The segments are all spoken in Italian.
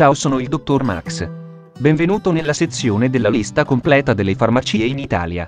Ciao sono il dottor Max. Benvenuto nella sezione della lista completa delle farmacie in Italia.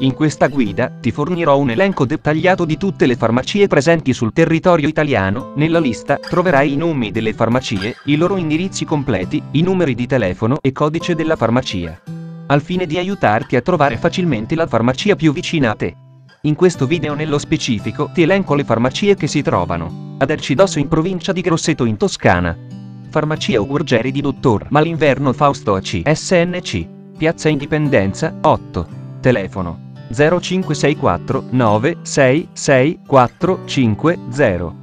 In questa guida ti fornirò un elenco dettagliato di tutte le farmacie presenti sul territorio italiano. Nella lista troverai i nomi delle farmacie, i loro indirizzi completi, i numeri di telefono e codice della farmacia. Al fine di aiutarti a trovare facilmente la farmacia più vicina a te. In questo video nello specifico ti elenco le farmacie che si trovano ad Ercidosso in provincia di Grosseto in Toscana. Farmacia Urgeri di Dottor Malinverno Fausto AC SNC. Piazza Indipendenza 8. Telefono 0564 966450.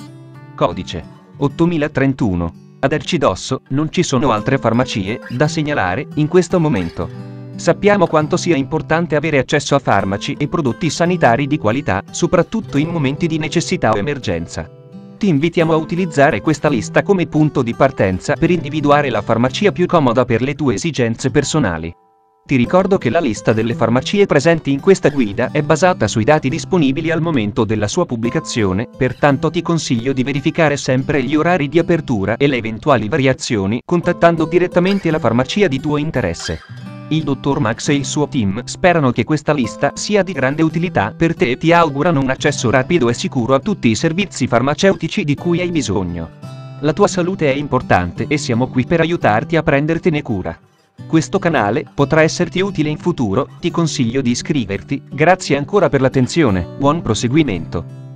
Codice 8031. Ad Ercidosso non ci sono altre farmacie da segnalare in questo momento. Sappiamo quanto sia importante avere accesso a farmaci e prodotti sanitari di qualità, soprattutto in momenti di necessità o emergenza. Ti invitiamo a utilizzare questa lista come punto di partenza per individuare la farmacia più comoda per le tue esigenze personali. Ti ricordo che la lista delle farmacie presenti in questa guida è basata sui dati disponibili al momento della sua pubblicazione, pertanto ti consiglio di verificare sempre gli orari di apertura e le eventuali variazioni contattando direttamente la farmacia di tuo interesse. Il dottor Max e il suo team sperano che questa lista sia di grande utilità per te e ti augurano un accesso rapido e sicuro a tutti i servizi farmaceutici di cui hai bisogno. La tua salute è importante e siamo qui per aiutarti a prendertene cura. Questo canale potrà esserti utile in futuro, ti consiglio di iscriverti, grazie ancora per l'attenzione, buon proseguimento.